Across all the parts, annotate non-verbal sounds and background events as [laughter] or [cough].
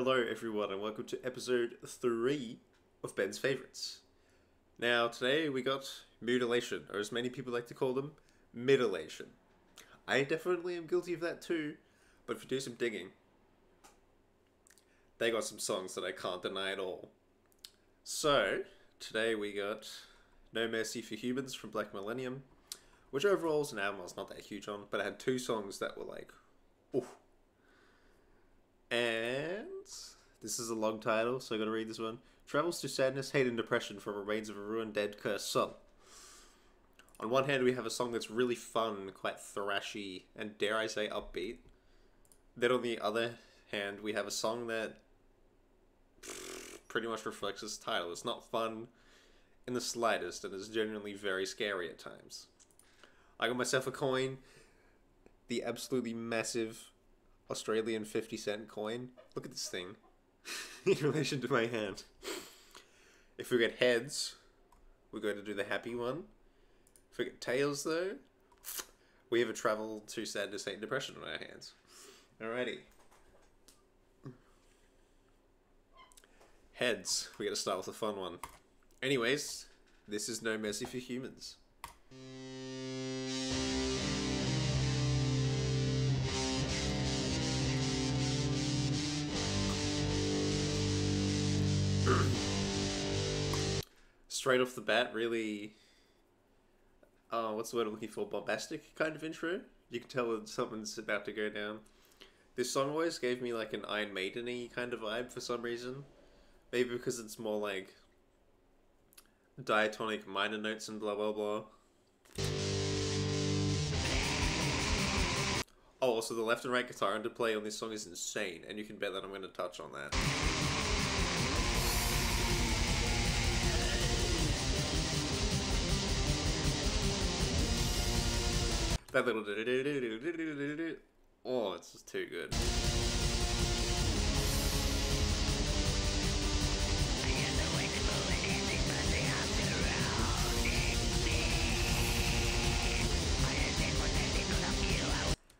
Hello, everyone, and welcome to episode three of Ben's Favorites. Now, today we got Mutiilation, or as many people like to call them, middleation. I definitely am guilty of that too, but if you do some digging, they got some songs that I can't deny at all. So, today we got No Mercy for Humans from Black Millennium, which overall is an album I was not that huge on, but I had two songs that were like, ooh. And this is a long title, so I gotta read this one. Travels to sadness, hate, and depression from remains of a ruined, dead, cursed son. On one hand, we have a song that's really fun, quite thrashy, and dare I say upbeat. Then on the other hand, we have a song that pretty much reflects its title. It's not fun in the slightest, and is genuinely very scary at times. I got myself a coin, the absolutely massive Australian 50 cent coin. Look at this thing [laughs] in relation to my hand. If we get heads, we're going to do the happy one. If we get tails, though, we have a travel to sadness, hate, and depression on our hands. Alrighty. Heads. We got to start with a fun one. Anyways, this is No Mercy for Humans. Straight off the bat, really. Oh, what's the word I'm looking for? Bombastic kind of intro. You can tell when something's about to go down. This song always gave me like an Iron Maiden kind of vibe for some reason. Maybe because it's more like diatonic minor notes and blah blah blah. Oh, also the left and right guitar underplay on this song is insane, and you can bet that I'm going to touch on that. That little oh, it's just too good.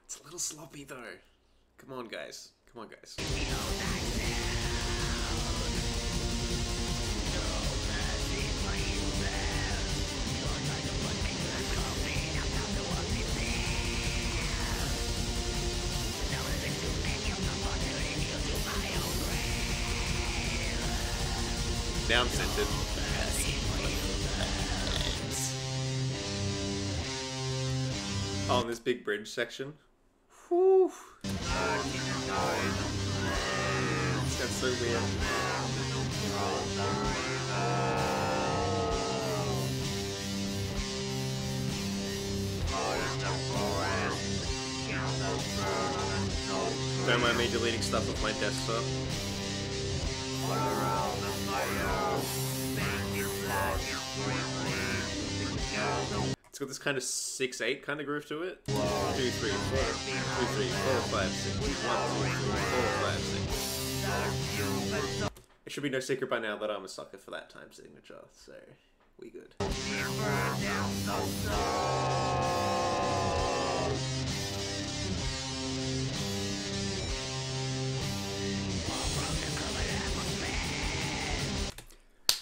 It's a little sloppy though. Come on, guys. Come on, guys. Now I'm this big bridge section. Whew. That's so weird. Don't mind me deleting stuff off my desktop. It's got this kind of 6-8 kind of groove to it. 2, 3, 4, 2, 3, 4, 5, 6, 1, 2, 3, 4, 5, 6. It should be no secret by now that I'm a sucker for that time signature, so we good.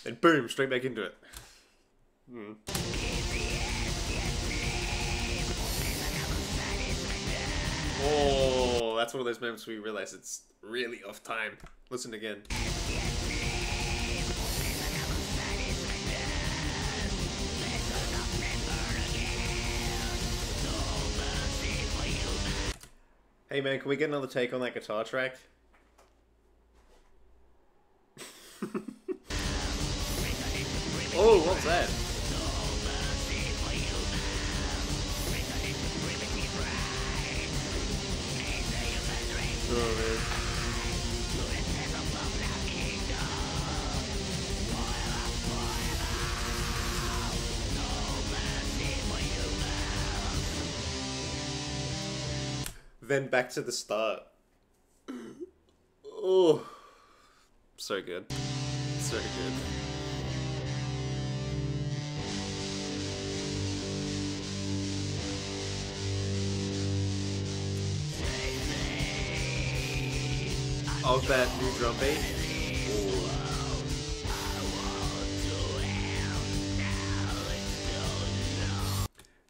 And boom, straight back into it. Hmm. Oh, that's one of those moments where you realize it's really off time. Listen again. Hey man, can we get another take on that guitar track? [laughs] oh, what's that? Oh, man. Then back to the start. Oh, so good. So good. Of that new drum beat.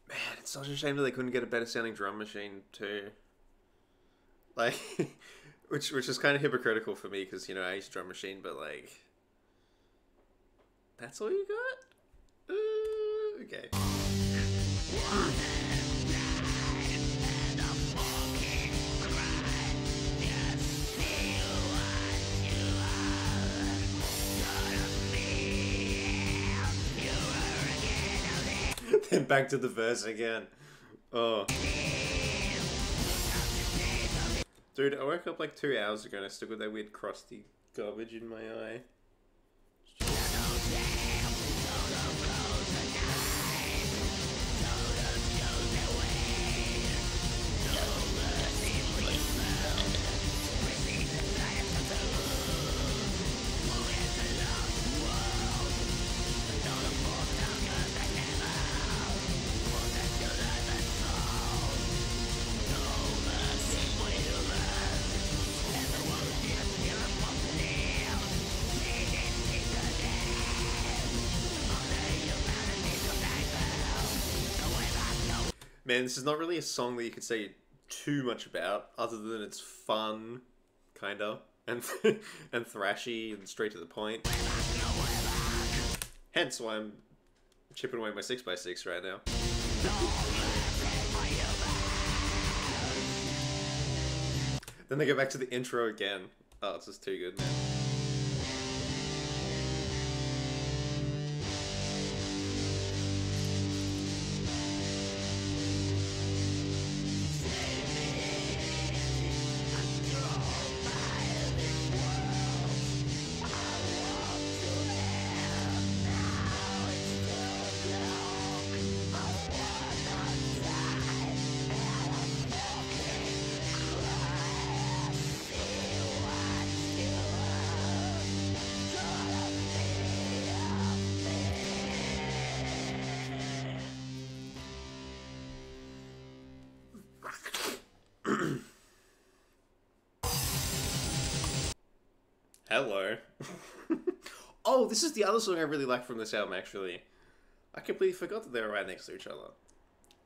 Man, it's such a shame that they couldn't get a better sounding drum machine too. Like, [laughs] which which is kind of hypocritical for me because you know I use drum machine, but like, that's all you got. Uh, okay. [laughs] back to the verse again. Oh. Dude, I woke up like two hours ago and I still got that weird crusty garbage in my eye. Man, this is not really a song that you could say too much about, other than it's fun, kinda, and [laughs] and thrashy and straight to the point. Hence why I'm chipping away my six x six right now. then they go back to the intro again. Oh, it's just too good, man. Hello. [laughs] oh, this is the other song I really like from this album, actually. I completely forgot that they were right next to each other.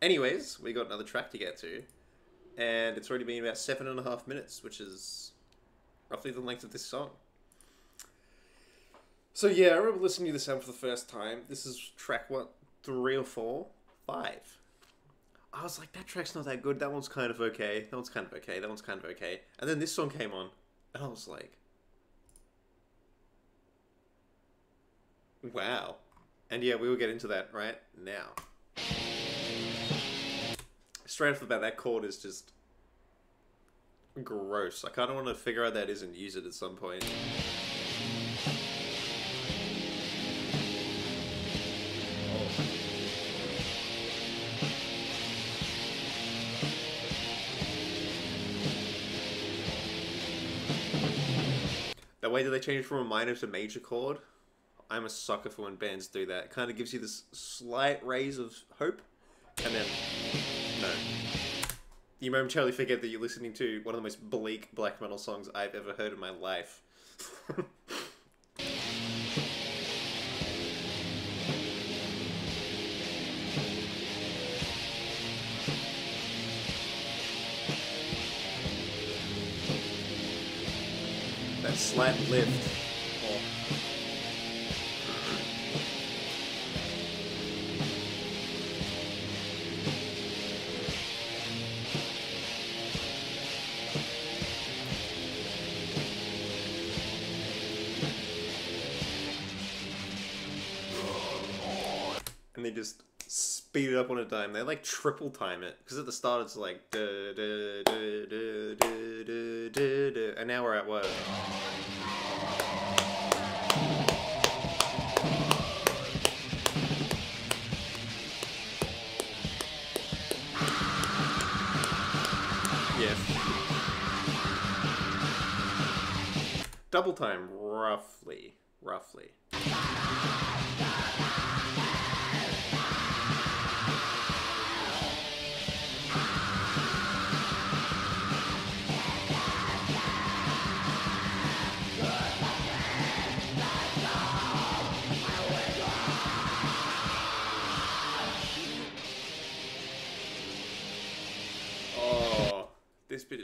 Anyways, we got another track to get to, and it's already been about seven and a half minutes, which is roughly the length of this song. So yeah, I remember listening to this album for the first time. This is track what, three or four, five. I was like, that track's not that good. That one's kind of okay. That one's kind of okay. That one's kind of okay. And then this song came on, and I was like, Wow. And yeah, we will get into that right now. Straight off the bat, that chord is just gross. I kind of want to figure out that is and use it at some point. The way that they change from a minor to major chord I'm a sucker for when bands do that. It kind of gives you this slight rays of hope, and then no. You momentarily forget that you're listening to one of the most bleak black metal songs I've ever heard in my life. [laughs] that slight lift. speed it up on a dime. They like triple time it because at the start it's like duh, duh, duh, and now we're at what? Yes. Double time, roughly, roughly.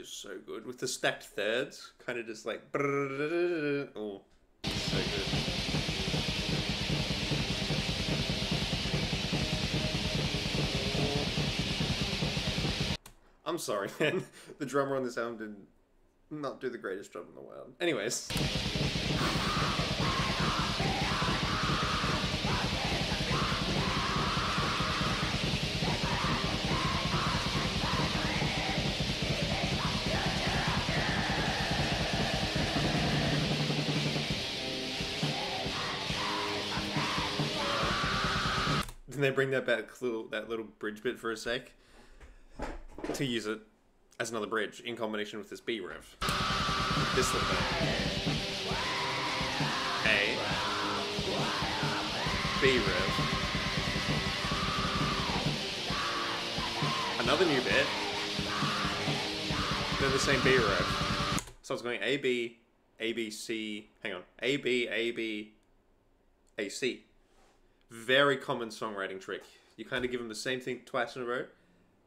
So good with the stacked thirds, kind of just like oh. I'm sorry, man. The drummer on this album did not do the greatest job in the world. Anyways. They bring that back little that little bridge bit for a sec to use it as another bridge in combination with this B riff. This little bit. A. B riff. Another new bit. Then the same B riff. So it's going A B A B C. Hang on. A B A B A C. Very common songwriting trick. You kind of give them the same thing twice in a row,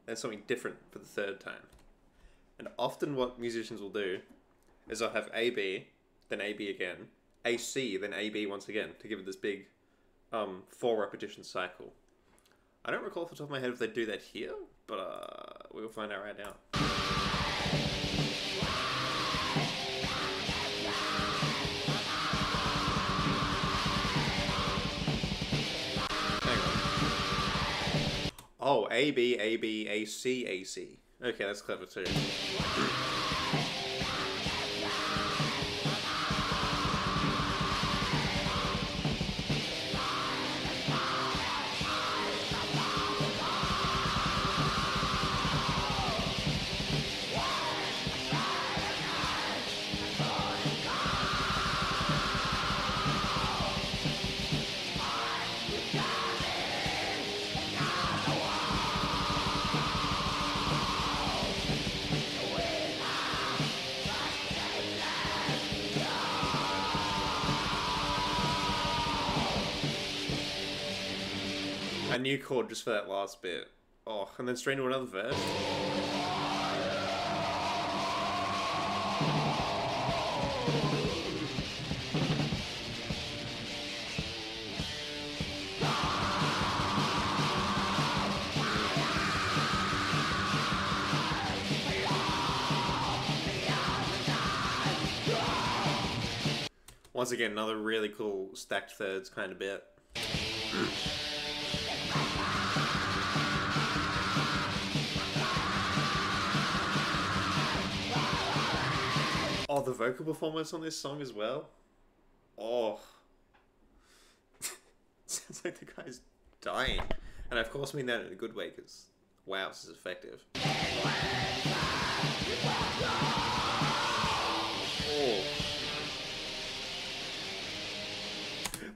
and something different for the third time. And often, what musicians will do is they'll have A B, then A B again, A C, then A B once again to give it this big um, four repetition cycle. I don't recall off the top of my head if they do that here, but uh, we'll find out right now. Oh, A B A B A C A C. Okay, that's clever too. New chord just for that last bit. Oh, and then straight into another verse. Once again, another really cool stacked thirds kind of bit. [clears throat] Oh, the vocal performance on this song as well. Oh, [laughs] sounds like the guy's dying, and I of course mean that in a good way because wow, this is effective. Oh.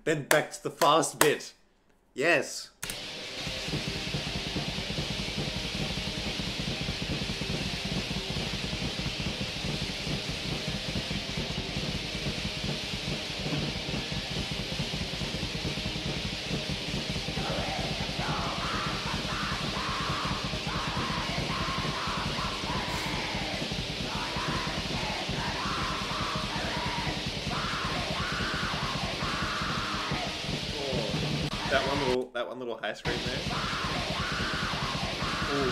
Then back to the fast bit. Yes. That one little high screen there. Ooh.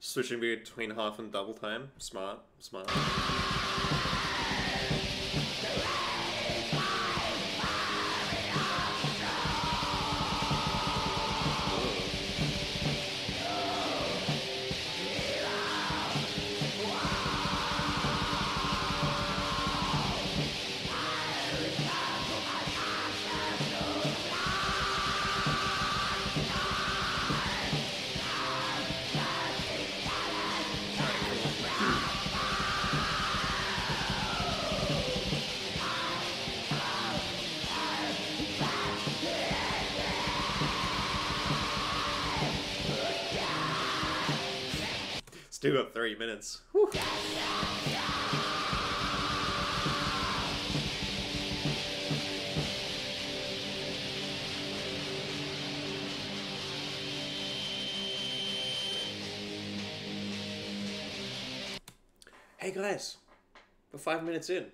Switching between half and double time. Smart, smart. Two up three minutes. Whew. Hey guys, we're five minutes in.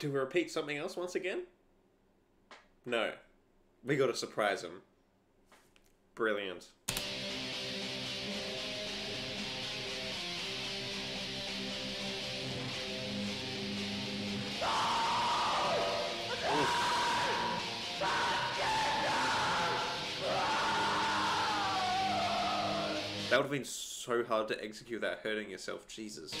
Do we repeat something else once again? No. We gotta surprise him. Brilliant. That would have been so hard to execute without hurting yourself, Jesus.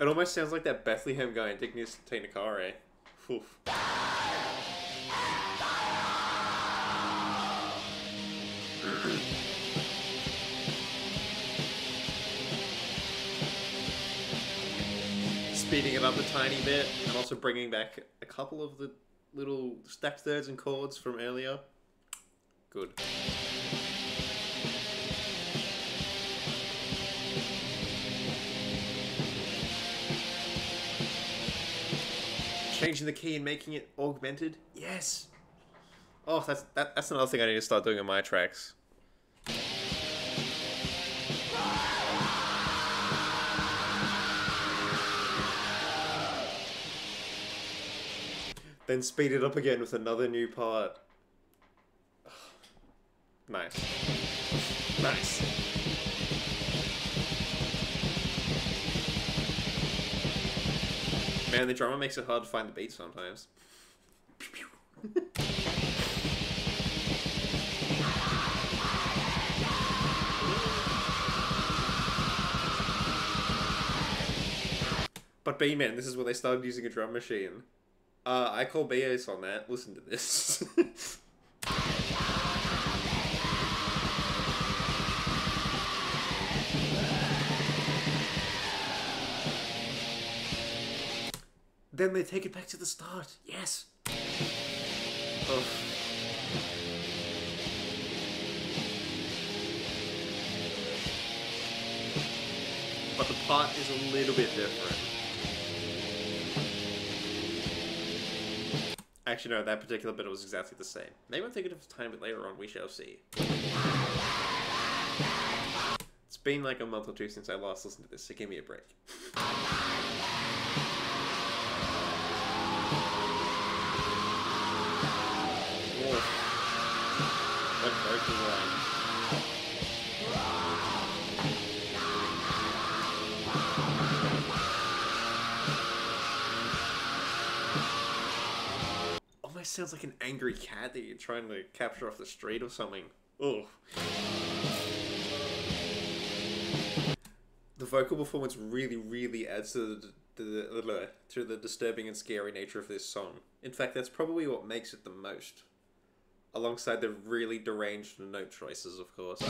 It almost sounds like that Bethlehem guy in Dignius Technicare. Eh? Oof. Speeding it up a tiny bit, and also bringing back a couple of the little stacked thirds and chords from earlier. Good. Changing the key and making it augmented? Yes! Oh, that's that, that's another thing I need to start doing on my tracks. And then speed it up again with another new part. [sighs] Nice. Nice. Man, the drummer makes it hard to find the beat sometimes. but B-Man, this is where they started using a drum machine. Uh, I call BS on that. Listen to this. [laughs] then they take it back to the start. Yes. Ugh. But the part is a little bit different. Actually, no, that particular bit was exactly the same. Maybe I'm thinking of a tiny bit later on, we shall see. It's been like a month or two since I last listened to this, so give me a break. Version line? Almost sounds like an angry cat that you're trying to capture off the street or something. Ugh. The vocal performance really, really adds to the, the, the, to the disturbing and scary nature of this song. In fact, that's probably what makes it the most. Alongside the really deranged note choices, of course.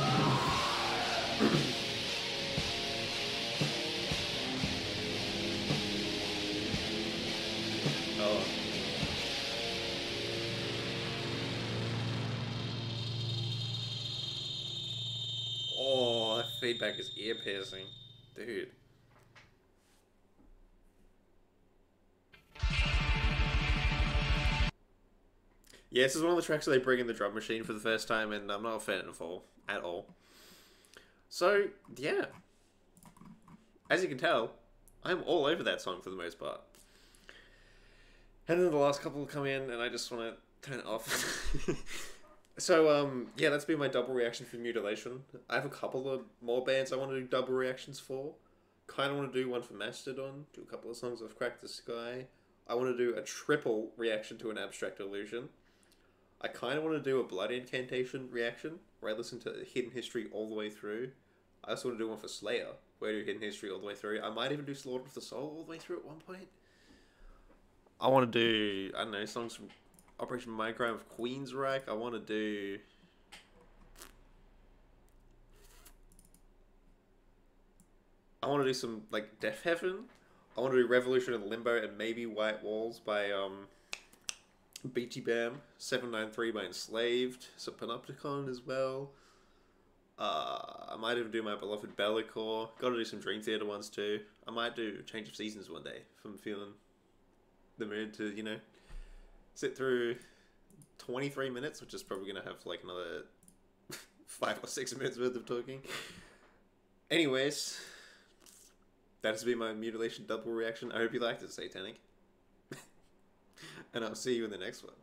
Feedback is ear piercing. Dude. Yeah, this is one of the tracks where they bring in the drum machine for the first time, and I'm not a fan of all at all. So yeah, as you can tell, I'm all over that song for the most part. And then the last couple come in, and I just want to turn it off. [laughs] so um, yeah, that's been my double reaction for Mutiilation. I have a couple of more bands I want to do double reactions for. Kind of want to do one for Mastodon, do a couple of songs of Crack the Skye. I want to do a triple reaction to an Abstract Illusion. I kind of want to do a Blood Incantation reaction, where I listen to Hidden History all the way through. I also want to do one for Slayer, where I do Hidden History all the way through. I might even do Slaughter of the Soul all the way through at one point. I want to do, I don't know, songs from Operation Mindcrime of Queensryche. I want to do... I want to do some, like, Deafheaven. I want to do Revolution in Limbo and maybe White Walls by, um... BTBAM, 793 by Enslaved, some Panopticon as well. Uh, I might even do my beloved Be'lakor. Got to do some Dream Theater ones too. I might do Change of Seasons one day if I'm feeling the mood to, you know, sit through 23 minutes, which is probably going to have like another [laughs] five or six minutes worth of talking. Anyways, that has been my Mutiilation double reaction. I hope you liked it, Satanic. [laughs] and I'll see you in the next one.